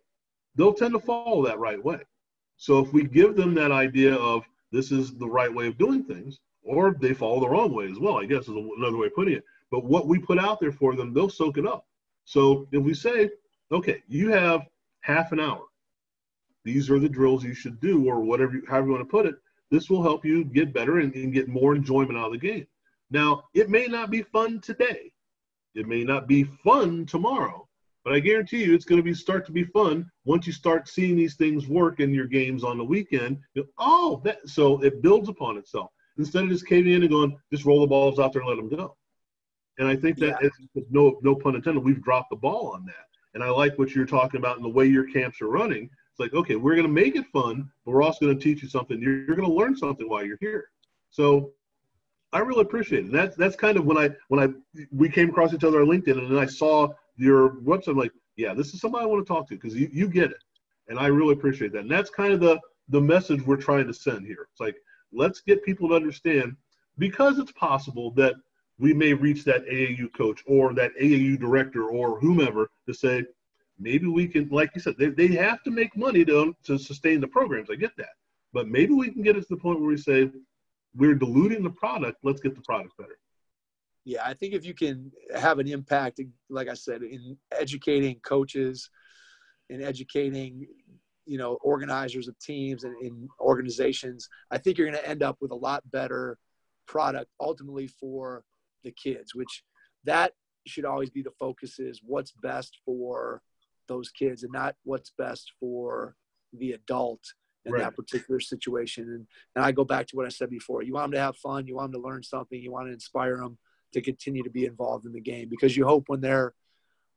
they'll tend to follow that right way. So if we give them that idea of this is the right way of doing things, or they follow the wrong way as well, I guess is another way of putting it. But what we put out there for them, they'll soak it up. So if we say, okay, you have half an hour, these are the drills you should do, or whatever, you, however you want to put it, this will help you get better and, and get more enjoyment out of the game. Now, it may not be fun today. It may not be fun tomorrow, but I guarantee you it's going to be start to be fun once you start seeing these things work in your games on the weekend. oh, that so it builds upon itself instead of just caving in and going, just roll the balls out there and let them go. And I think that yeah. no no pun intended, we've dropped the ball on that. And I like what you're talking about and the way your camps are running. It's like, okay, we're going to make it fun, but we're also going to teach you something. You're, you're going to learn something while you're here. So I really appreciate it. And that's that's kind of when I when I we came across each other on LinkedIn and then I saw your website. I'm like, yeah, this is somebody I want to talk to because you, you get it, and I really appreciate that. And that's kind of the the message we're trying to send here. It's like let's get people to understand because it's possible that we may reach that AAU coach or that AAU director or whomever to say maybe we can, like you said, they, they have to make money to um, to sustain the programs. I get that, but maybe we can get it to the point where we say we're diluting the product. Let's get the product better. Yeah, I think if you can have an impact, like I said, in educating coaches, and educating, you know, organizers of teams and in organizations, I think you're going to end up with a lot better product ultimately for the kids, which that should always be the focus is what's best for those kids and not what's best for the adult in right. that particular situation. And, and I go back to what I said before. You want them to have fun. You want them to learn something. You want to inspire them to continue to be involved in the game because you hope when they're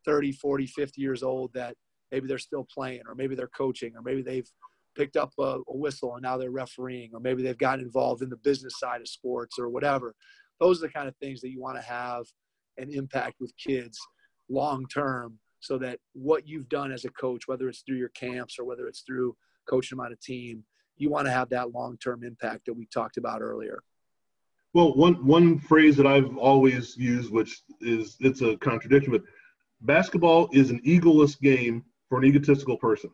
30, 40, 50 years old that maybe they're still playing or maybe they're coaching or maybe they've picked up a, a whistle and now they're refereeing or maybe they've gotten involved in the business side of sports or whatever. Those are the kind of things that you want to have an impact with kids long term so that what you've done as a coach, whether it's through your camps or whether it's through coaching them on a team, you want to have that long term impact that we talked about earlier. Well, one one phrase that I've always used, which is it's a contradiction, but basketball is an egoless game for an egotistical person.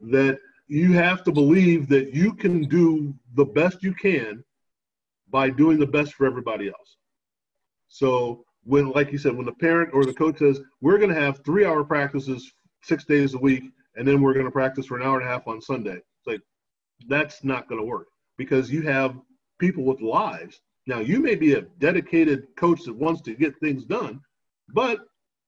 That you have to believe that you can do the best you can by doing the best for everybody else. So when, like you said, when the parent or the coach says, "We're going to have three-hour practices six days a week, and then we're going to practice for an hour and a half on Sunday. It's like that's not going to work because you have people with lives. Now you may be a dedicated coach that wants to get things done, but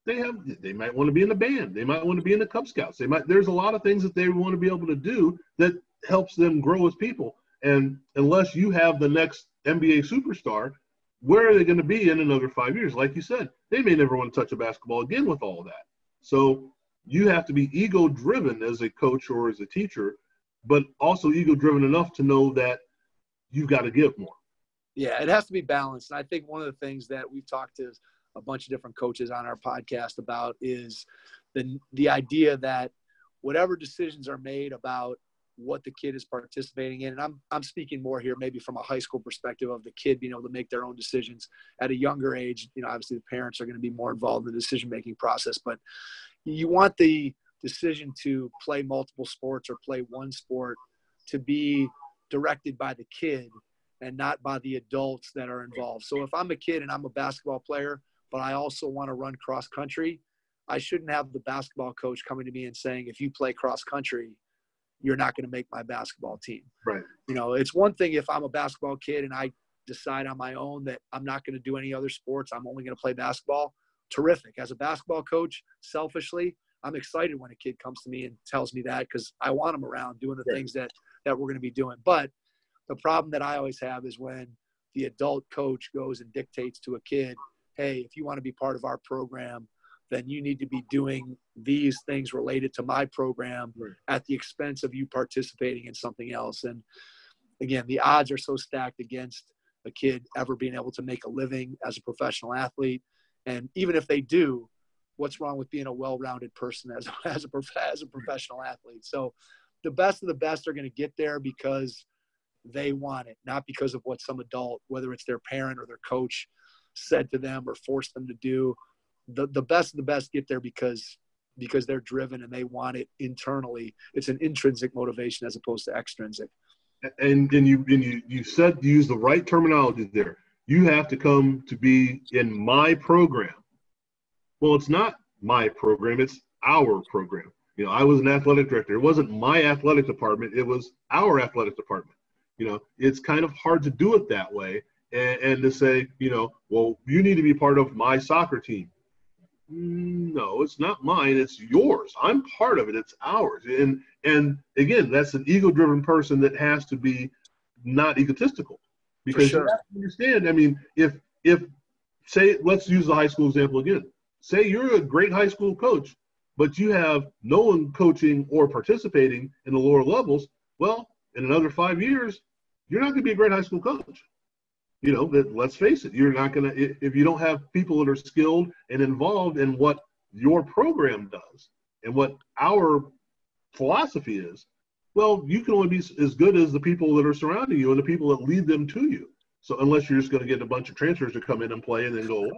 they have they might want to be in the band, they might want to be in the Cub Scouts. They might there's a lot of things that they want to be able to do that helps them grow as people. And unless you have the next NBA superstar, where are they going to be in another five years? Like you said, they may never want to touch a basketball again with all that. So you have to be ego driven as a coach or as a teacher, but also ego driven enough to know that you've got to give more. Yeah, it has to be balanced. And I think one of the things that we've talked to a bunch of different coaches on our podcast about is the the idea that whatever decisions are made about what the kid is participating in and I'm I'm speaking more here maybe from a high school perspective of the kid being able to make their own decisions at a younger age you know obviously the parents are going to be more involved in the decision making process but you want the decision to play multiple sports or play one sport to be directed by the kid and not by the adults that are involved. So if I'm a kid and I'm a basketball player, but I also want to run cross country, I shouldn't have the basketball coach coming to me and saying, if you play cross country, you're not going to make my basketball team. Right. You know, it's one thing if I'm a basketball kid and I decide on my own that I'm not going to do any other sports, I'm only going to play basketball terrific. As a basketball coach, selfishly, I'm excited when a kid comes to me and tells me that because I want them around doing the yeah. things that that we're going to be doing. But the problem that I always have is when the adult coach goes and dictates to a kid, "Hey, if you want to be part of our program, then you need to be doing these things related to my program right. at the expense of you participating in something else." And again, the odds are so stacked against a kid ever being able to make a living as a professional athlete and even if they do, what's wrong with being a well-rounded person as, *laughs* as, a, as a professional athlete? So the best of the best are going to get there because they want it, not because of what some adult, whether it's their parent or their coach, said to them or forced them to do. The the best of the best get there because because they're driven and they want it internally. It's an intrinsic motivation as opposed to extrinsic. And and you and you you said you use the right terminology there. You have to come to be in my program. Well, it's not my program, it's our program. You know, I was an athletic director. It wasn't my athletic department, it was our athletic department. You know, it's kind of hard to do it that way and, and to say, you know, well, you need to be part of my soccer team. No, it's not mine. It's yours. I'm part of it. It's ours. And and again, that's an ego-driven person that has to be not egotistical, because sure. you have to understand. I mean, if if say, let's use the high school example again. Say you're a great high school coach, but you have no one coaching or participating in the lower levels. Well, in another five years, you're not going to be a great high school coach. You know, that let's face it, you're not going to, if you don't have people that are skilled and involved in what your program does and what our philosophy is, well, you can only be as good as the people that are surrounding you and the people that lead them to you. So unless you're just going to get a bunch of transfers to come in and play and then go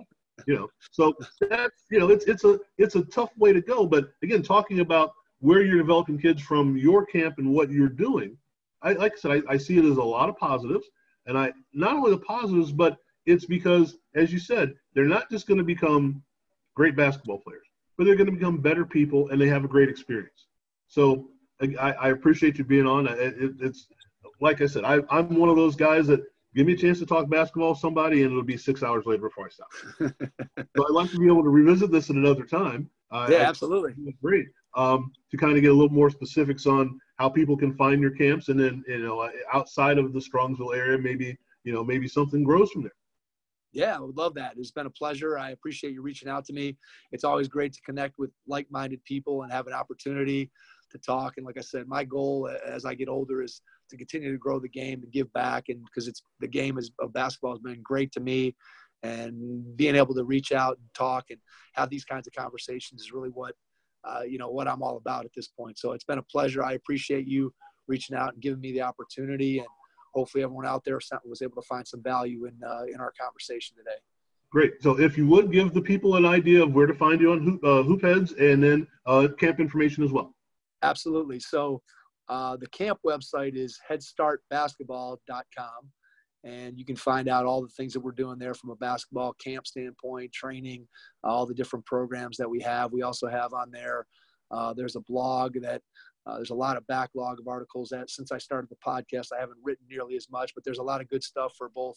you know, so that's you know, it's it's a it's a tough way to go. But again, talking about where you're developing kids from your camp and what you're doing, I, like I said, I, I see it as a lot of positives, and I not only the positives, but it's because, as you said, they're not just going to become great basketball players, but they're going to become better people, and they have a great experience. So I, I appreciate you being on. It, it, it's like I said, I, I'm one of those guys that give me a chance to talk basketball with somebody, and it'll be six hours later before I stop. *laughs* so I'd like to be able to revisit this at another time. Uh, yeah, absolutely. Great. Um, to kind of get a little more specifics on how people can find your camps, and then you know outside of the Strongsville area, maybe you know maybe something grows from there. Yeah, I would love that. It's been a pleasure. I appreciate you reaching out to me. It's always great to connect with like-minded people and have an opportunity to talk. And like I said, my goal uh, as I get older is to continue to grow the game and give back. And because it's the game is, of basketball has been great to me, and being able to reach out and talk and have these kinds of conversations is really what uh, you know what I'm all about at this point. So it's been a pleasure. I appreciate you reaching out and giving me the opportunity, and hopefully everyone out there was able to find some value in uh, in our conversation today. Great. So if you would give the people an idea of where to find you on Hoop, uh, Hoopheads and then uh, camp information as well. Absolutely. So uh, the camp website is headstartbasketball.com and you can find out all the things that we're doing there from a basketball camp standpoint, training, all the different programs that we have. We also have on there. Uh, there's a blog that uh, there's a lot of backlog of articles that since I started the podcast, I haven't written nearly as much, but there's a lot of good stuff for both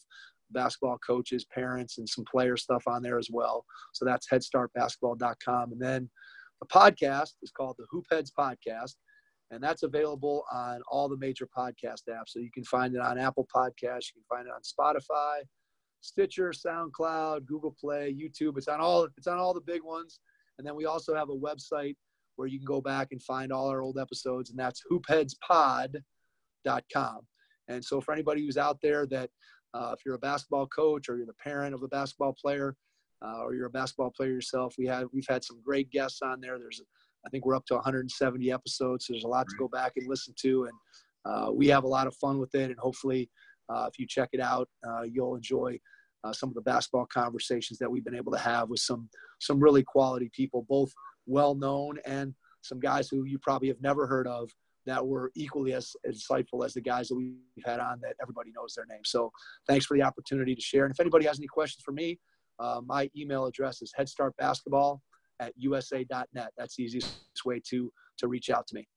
basketball coaches, parents, and some player stuff on there as well. So that's headstartbasketball.com. And then the podcast is called the Hoop Heads Podcast and that's available on all the major podcast apps. So you can find it on Apple Podcasts, you can find it on Spotify, Stitcher, SoundCloud, Google Play, YouTube. It's on all it's on all the big ones. And then we also have a website where you can go back and find all our old episodes, and that's hoopheadspod.com. And so for anybody who's out there that uh, if you're a basketball coach or you're the parent of a basketball player, uh, or you're a basketball player yourself, we have we've had some great guests on there. There's I think we're up to 170 episodes. So there's a lot to go back and listen to, and uh, we have a lot of fun with it. And hopefully, uh, if you check it out, uh, you'll enjoy uh, some of the basketball conversations that we've been able to have with some some really quality people, both well known and some guys who you probably have never heard of that were equally as insightful as the guys that we've had on that everybody knows their name. So thanks for the opportunity to share. And if anybody has any questions for me, uh, my email address is headstartbasketball at usa.net. That's the easiest way to to reach out to me.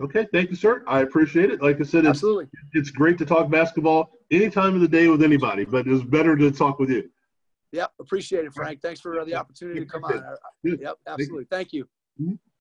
Okay, thank you, sir. I appreciate it. Like I said, it's, Absolutely. it's great to talk basketball any time of the day with anybody, but it's better to talk with you. Yep, appreciate it, Frank. Thanks for the opportunity to come on. Yep, absolutely. Thank you. Mm-hmm.